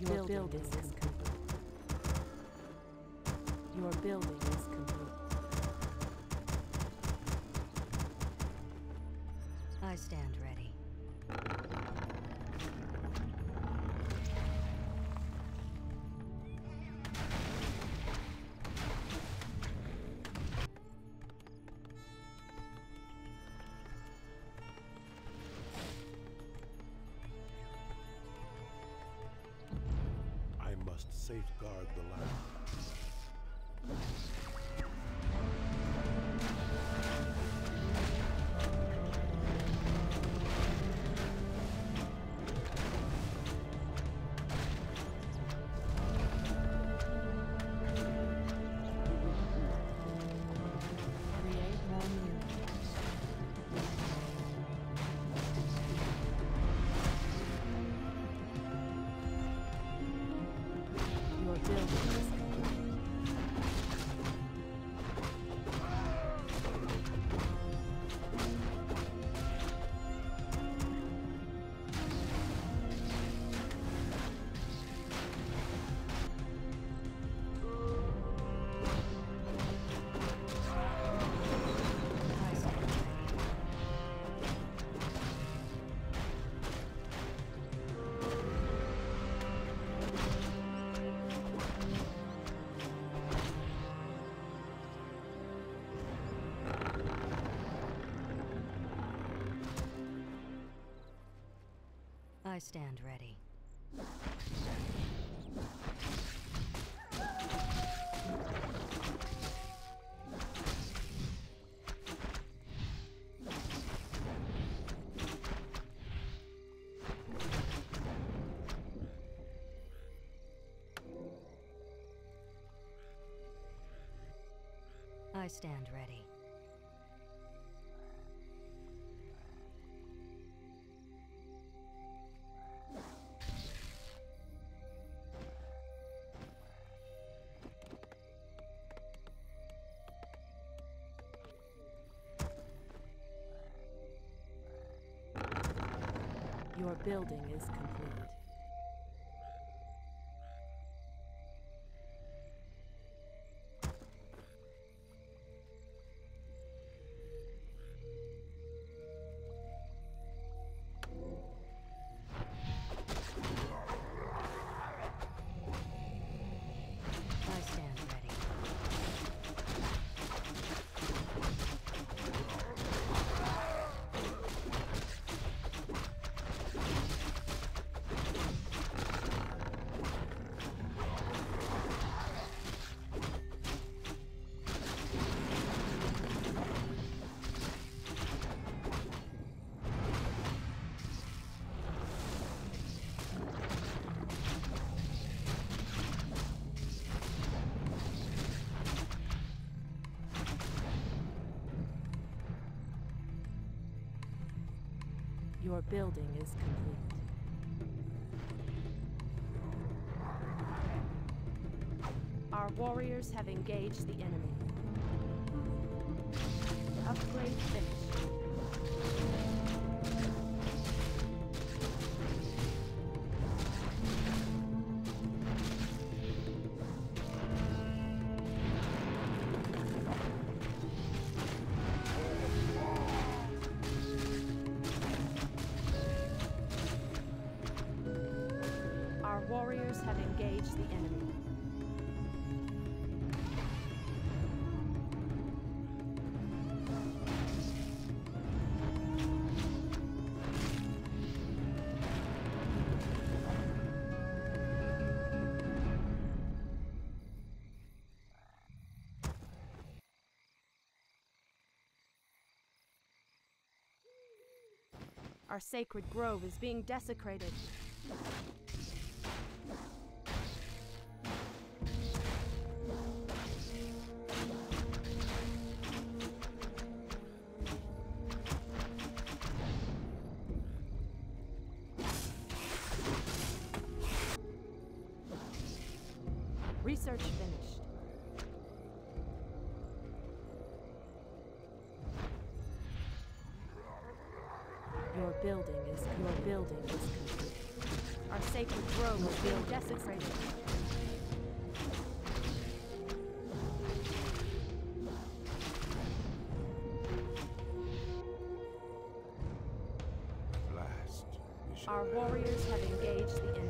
Your building is complete. Your building is complete. Safeguard the land. Stand ready. I stand ready. Building is Your building is complete. Our warriors have engaged the enemy. Upgrade finished. Warriors have engaged the enemy. Our sacred grove is being desecrated. Building is your building is complete. Our sacred grove is being desecrated. Last, we shall Our warriors have engaged the enemy.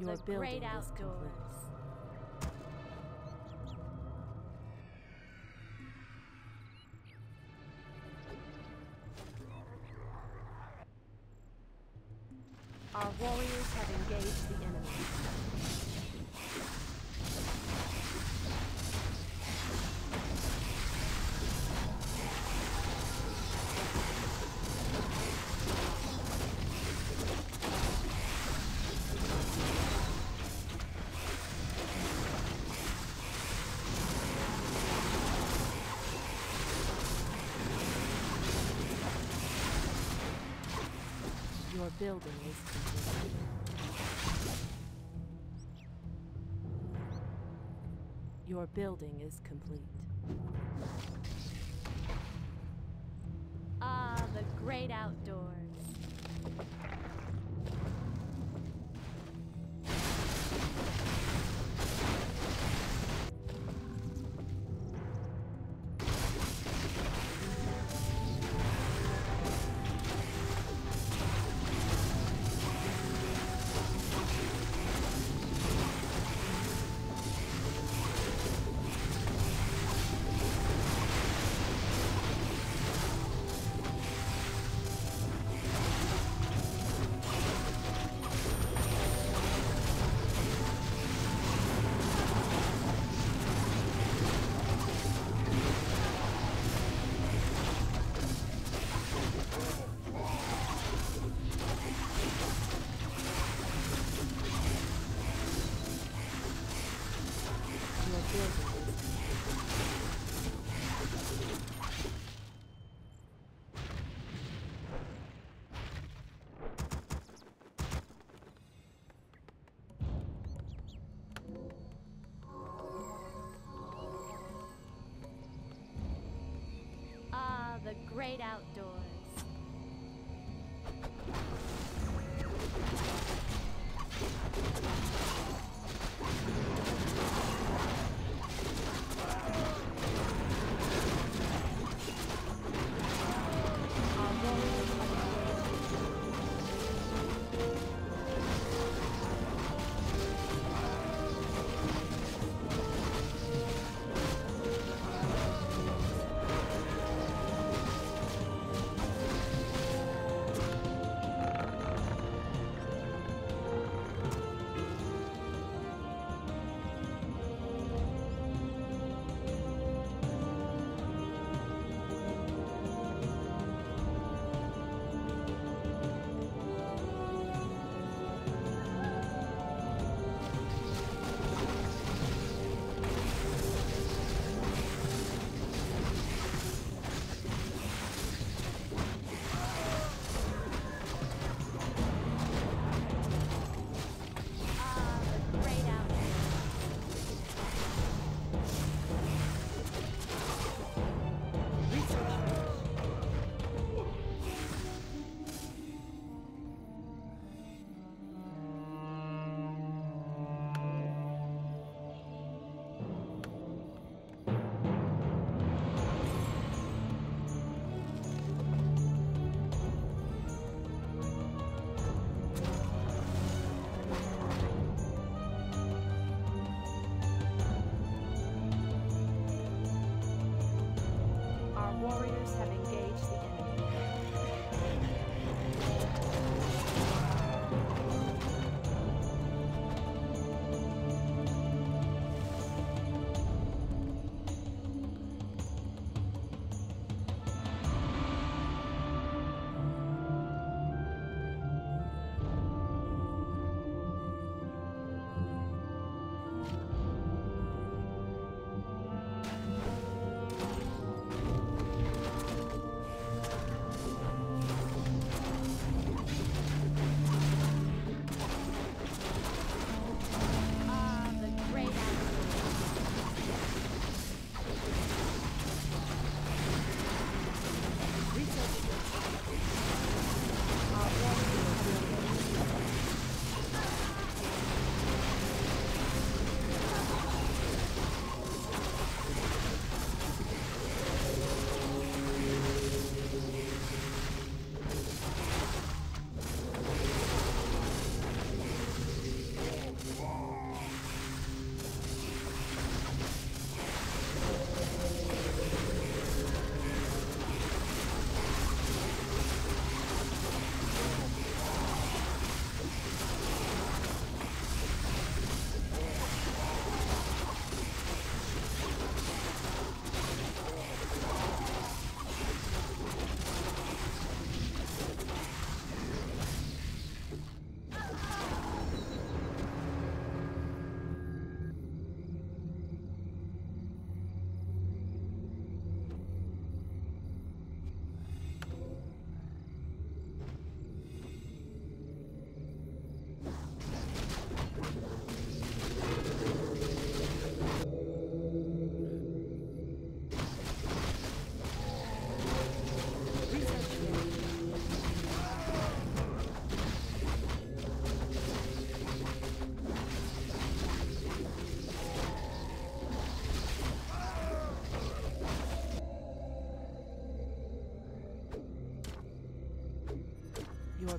Your building great is outdoors. Building is complete. Your building is complete. Ah, the great outdoors. Ah, great outdoors.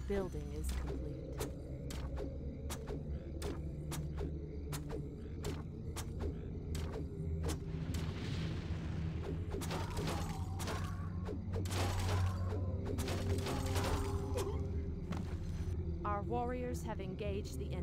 Building is complete. Our warriors have engaged the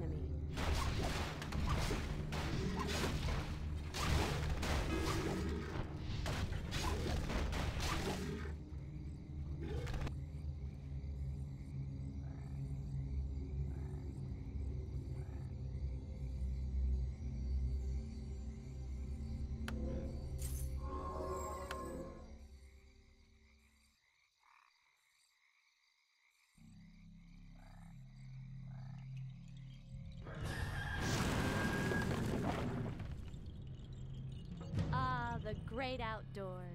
great outdoors.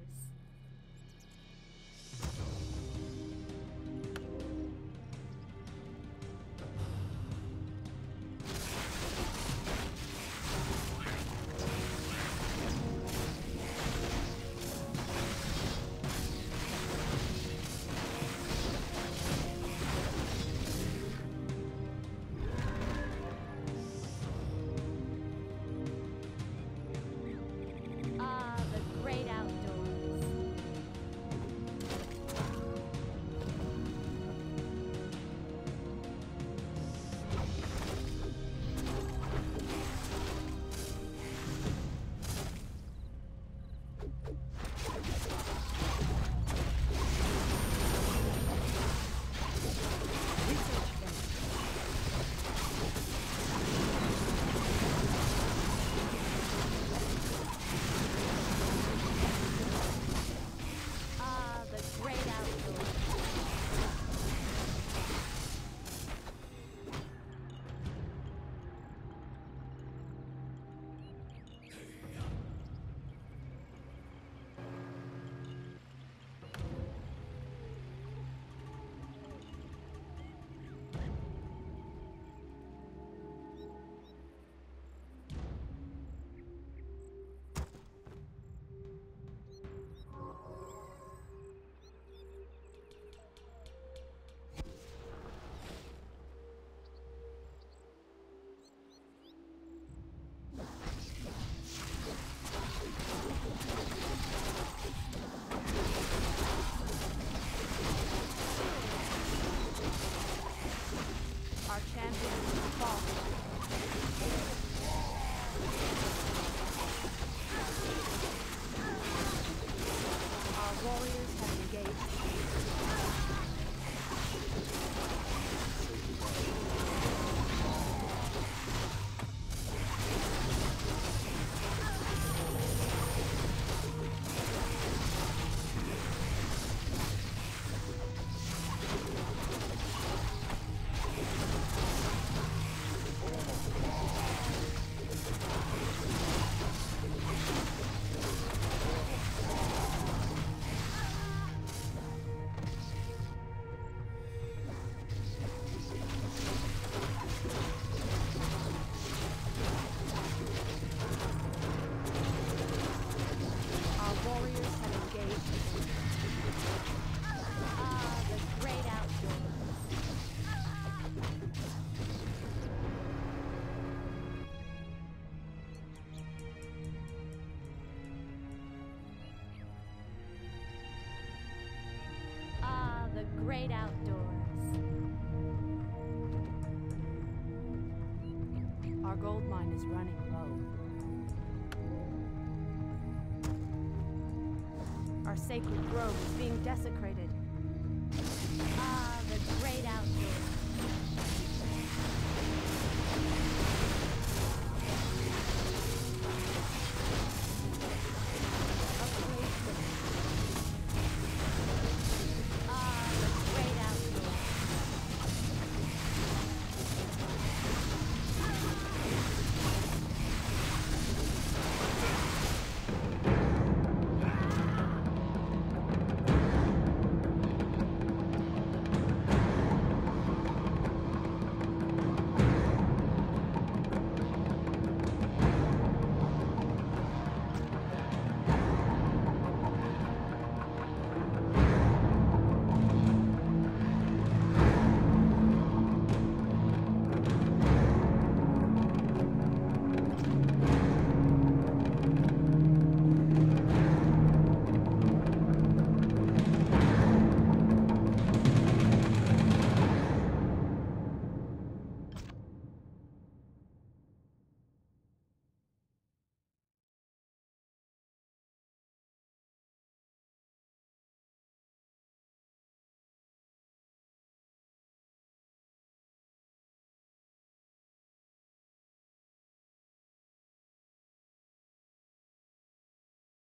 Great outdoors. Our gold mine is running low. Our sacred grove is being desecrated.